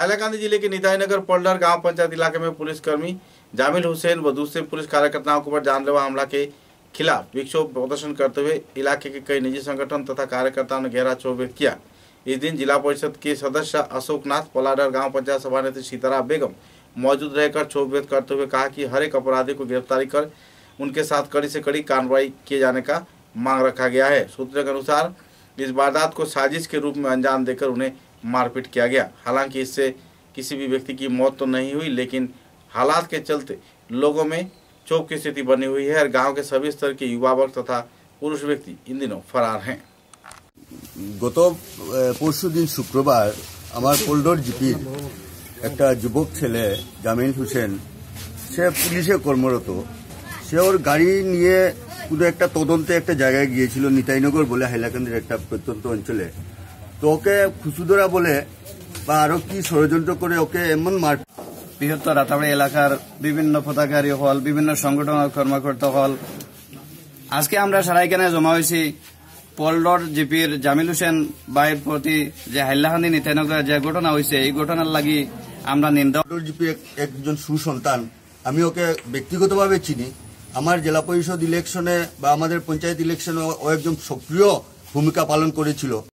हैलाकांदी ज़िले के निताई नगर, पल्डर गाँव पंचायत इलाके में पुलिसकर्मी जामिल हुसैन व दूसरे पुलिस कार्यकर्ताओं के ऊपर जानलेवा हमला के खिलाफ विक्षोभ प्रदर्शन करते हुए इलाके के कई निजी संगठन तथा कार्यकर्ताओं ने गहरा क्षोभ व्यक्त किया। इस दिन जिला परिषद के सदस्य अशोकनाथ, पलाडर गाँव पंचायत सभा सभानेत्री सीतारा बेगम मौजूद रहकर क्षोभ व्यक्त करते हुए कहा कि हर एक अपराधी को गिरफ्तारी कर उनके साथ कड़ी से कड़ी कार्रवाई किए जाने का मांग रखा गया है। सूत्र के अनुसार इस वारदात को साजिश के रूप में अंजाम देकर उन्हें मारपीट किया गया हालांकि इससे किसी भी व्यक्ति की मौत तो नहीं हुई लेकिन हालात के चलते लोगों में चौक की स्थिति बनी हुई है और गांव के सभी स्तर के युवा वर्ग तथा पुरुष व्यक्ति इन दिनों फरार हैं গত পরশু দিন শুক্রবার আমার পোল্ডর জিপির একটা যুবক ছেলে জামিল হোসেন সে পুলিশে কর্মরত সে ওর গাড়ি নিয়ে পুরো একটা তদন্তে একটা জায়গায় গিয়েছিল নিতাইনগর বলে হাইলাকান্দির একটা প্রত্যন্ত অঞ্চলে। তো ওকে খুসুদরা বলে বা আরও কি ষড়যন্ত্র করে ওকে এমন মার বৃহত্তর রাতাবাড়ি এলাকার বিভিন্ন পতাকারী হল বিভিন্ন সংগঠন কর্মকর্তা হল। আজকে আমরা সারা এখানে জমা হয়েছি। পল্ডর জিপির জামিল হোসেন ভাইয়ের প্রতি যে হাইলাহান্দি নিতাইনগরের যে ঘটনা হয়েছে এই ঘটনার লাগি আমরা নিন্দা জিপির একজন সুসন্তান আমি ওকে ব্যক্তিগতভাবে চিনি। আমার জেলা পরিষদ ইলেকশনে বা আমাদের পঞ্চায়েত ইলেকশনে ও একজন সক্রিয় ভূমিকা পালন করেছিল।